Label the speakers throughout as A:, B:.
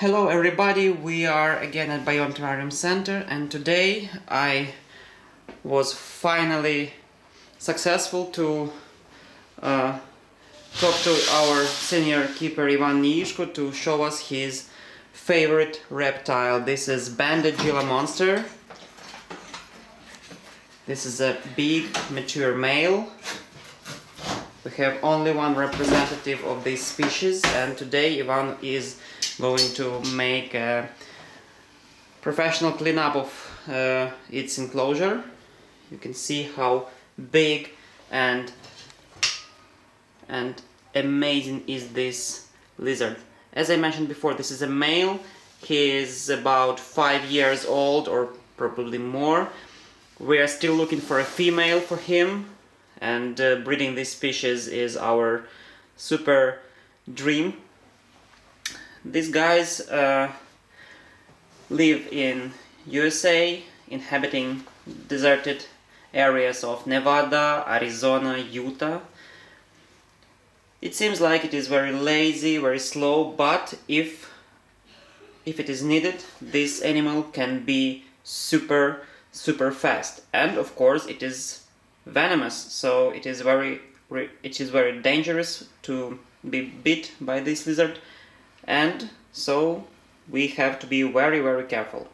A: Hello everybody, we are again at Terrarium Center and today I was finally successful to uh, talk to our senior keeper Ivan Neizhko to show us his favorite reptile. This is banded Gila monster. This is a big mature male. We have only one representative of this species and today Ivan is going to make a professional cleanup of uh, its enclosure. You can see how big and and amazing is this lizard. As I mentioned before, this is a male. He is about five years old or probably more. We are still looking for a female for him and uh, breeding this species is our super dream these guys uh, live in USA, inhabiting deserted areas of Nevada, Arizona, Utah. It seems like it is very lazy, very slow, but if if it is needed, this animal can be super super fast. And of course, it is venomous, so it is very it is very dangerous to be bit by this lizard and so we have to be very very careful.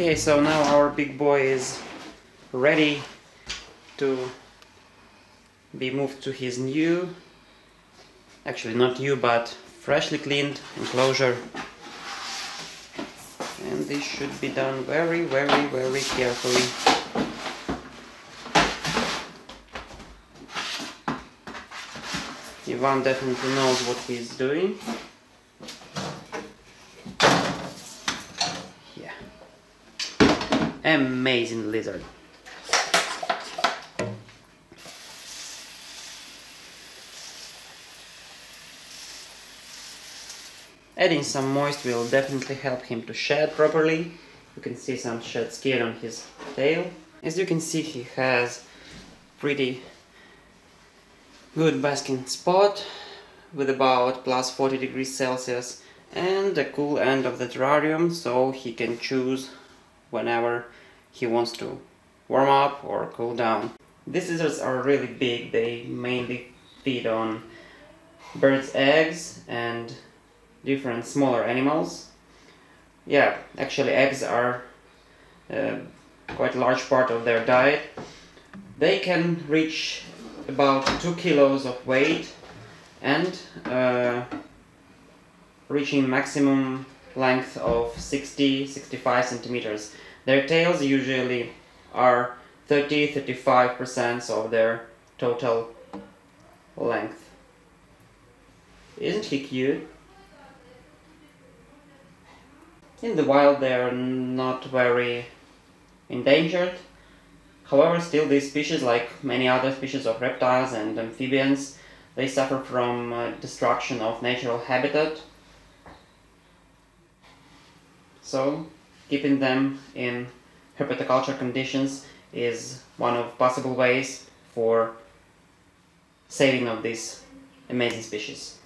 A: Okay, so now our big boy is ready to be moved to his new, actually not new, but freshly cleaned enclosure. And this should be done very, very, very carefully. Ivan definitely knows what he's doing. Amazing lizard. Adding some moist will definitely help him to shed properly. You can see some shed skin on his tail. As you can see he has pretty good basking spot with about plus 40 degrees Celsius and a cool end of the terrarium so he can choose whenever he wants to warm up or cool down. These lizards are really big, they mainly feed on birds' eggs and different smaller animals. Yeah, actually eggs are uh, quite a large part of their diet. They can reach about 2 kilos of weight and uh, reaching maximum length of 60-65 centimeters. Their tails usually are 30-35% of their total length. Isn't he cute? In the wild they are not very endangered. However, still these species, like many other species of reptiles and amphibians, they suffer from uh, destruction of natural habitat. So, keeping them in herpetoculture conditions is one of possible ways for saving of these amazing species.